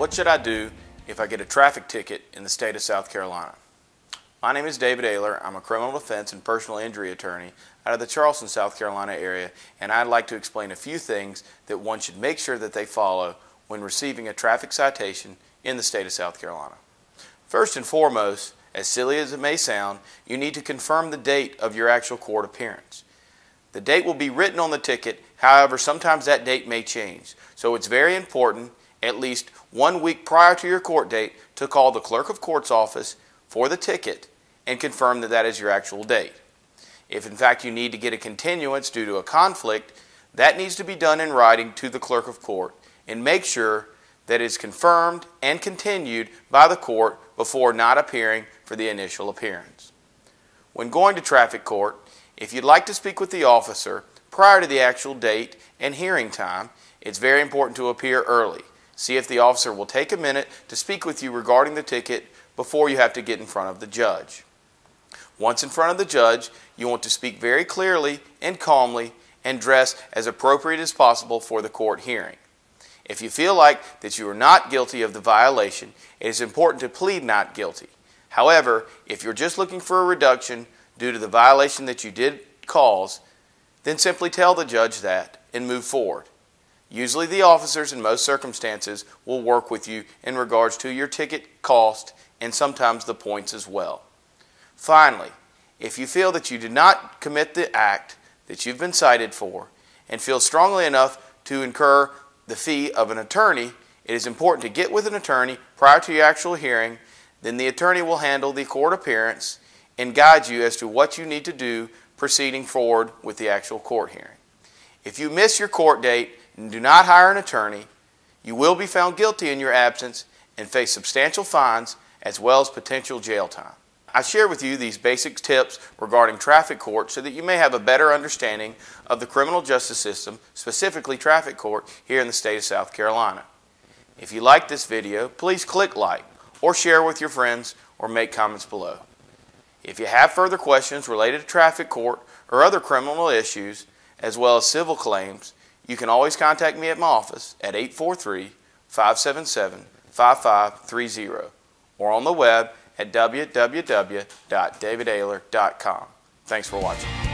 What should I do if I get a traffic ticket in the state of South Carolina? My name is David Aylor. I'm a criminal defense and personal injury attorney out of the Charleston, South Carolina area, and I'd like to explain a few things that one should make sure that they follow when receiving a traffic citation in the state of South Carolina. First and foremost, as silly as it may sound, you need to confirm the date of your actual court appearance. The date will be written on the ticket, however, sometimes that date may change. So it's very important, at least one week prior to your court date, to call the clerk of court's office for the ticket and confirm that that is your actual date. If in fact you need to get a continuance due to a conflict, that needs to be done in writing to the clerk of court and make sure that is confirmed and continued by the court before not appearing for the initial appearance. When going to traffic court, if you'd like to speak with the officer prior to the actual date and hearing time, it's very important to appear early. See if the officer will take a minute to speak with you regarding the ticket before you have to get in front of the judge. Once in front of the judge, you want to speak very clearly and calmly and dress as appropriate as possible for the court hearing. If you feel like that you are not guilty of the violation, it is important to plead not guilty. However, if you're just looking for a reduction due to the violation that you did cause, then simply tell the judge that and move forward. Usually, the officers in most circumstances will work with you in regards to your ticket cost and sometimes the points as well. Finally, if you feel that you did not commit the act that you've been cited for and feel strongly enough to incur the fee of an attorney, it is important to get with an attorney prior to your actual hearing. Then the attorney will handle the court appearance and guide you as to what you need to do proceeding forward with the actual court hearing. If you miss your court date do not hire an attorney, you will be found guilty in your absence and face substantial fines as well as potential jail time. I share with you these basic tips regarding traffic court so that you may have a better understanding of the criminal justice system, specifically traffic court, here in the state of South Carolina. If you like this video, please click like or share with your friends or make comments below. If you have further questions related to traffic court or other criminal issues, as well as civil claims, you can always contact me at my office at 843 577 5530 or on the web at www.davidaylor.com. Thanks for watching.